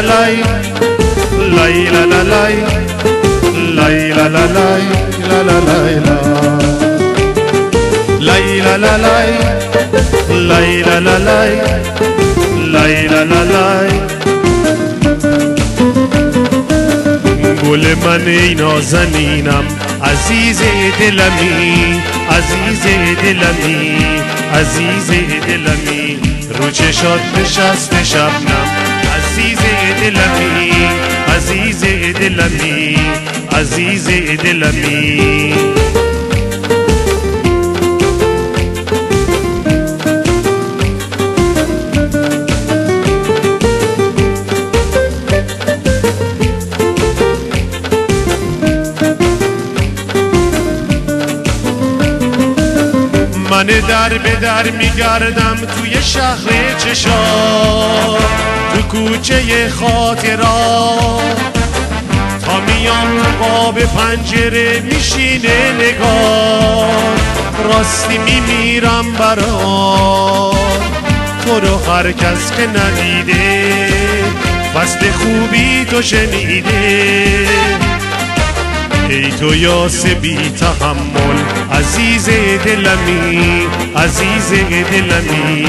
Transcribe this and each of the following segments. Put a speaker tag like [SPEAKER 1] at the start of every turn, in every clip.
[SPEAKER 1] لا لا لای لای لا لا لای لای لا لا لای لا لا لای لای لا لا لای لای لا لا لای لای لا لا لای گل من ای نازنینم عزیز دلمی عزیز دلمی عزیز دلمی رو چشات نشست شبنم دلمی عزیز دلمی. من در به در میگردم توی شهر چشا تو کوچه خاطرات تو قاب پنجره میشینه نگاه راستی میمیرم برات. تو رو هر کس که ندیده فصل خوبی تو شنیده. ای تو یاس بی تحمل عزیز دلمی عزیز دلمی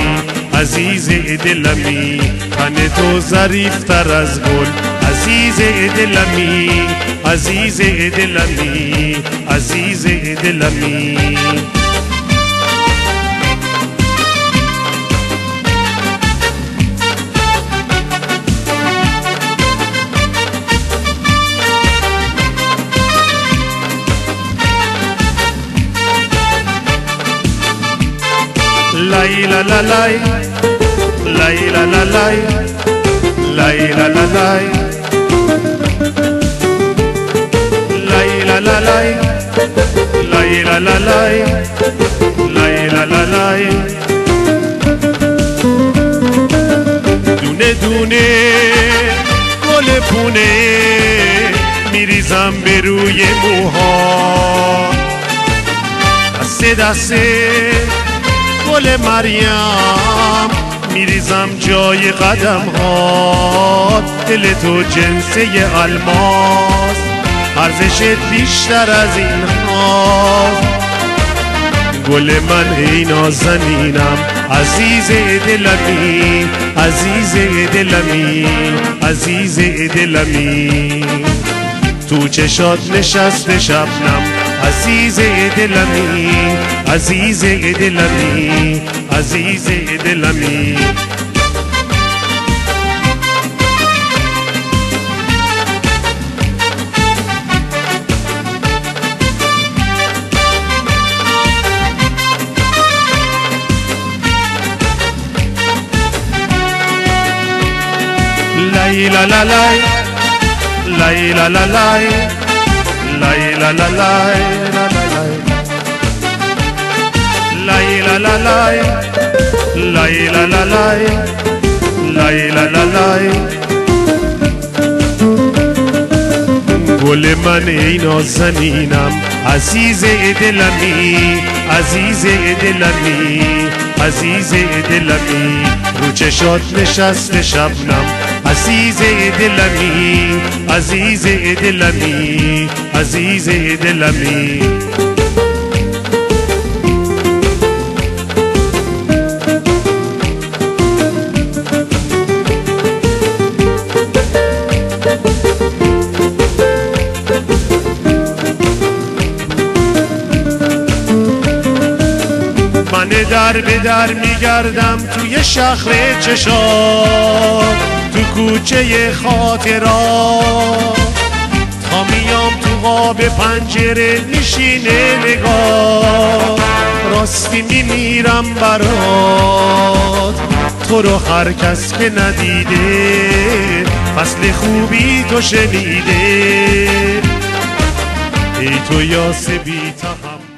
[SPEAKER 1] عزیز دلمی. تن تو ظریفتر از گل عزیز دلمی عزیز دلمی عزیز دلمی lay la la lay lay la la lay lay la la lay la la lay lay la la lay. دونه دونه گل پونه میریزم به روی موها دسته دسته گل مریم میریزم جای قدم ها دل تو جنسه الماس ارزشت بیشتر از این ها گل من ای نازنینم عزیز دلمی عزیز دلمی عزیز دلمی تو چشات نشست شبنم عزیز دلمی عزیز دلمی عزیز دلمی لای لای لا لا لای لای لا لا لای لای لا لا لای لای لا لا لای لای لا لا لای گل من ای نازنینم عزیز دلمی عزیز دلمی عزیز دلمی رو چشات نشست شبنم عزیز دلمی عزیز دلمی عزیز دلمی من در به در میگردم توی شهر چشات تو کوچه خاطرات تا میام تو قاب پنجره میشینه نگاه. راستی میمیرم برات. تو رو هر کس که ندیده فصل خوبی تو شنیده. ای تو یاس بی تحمل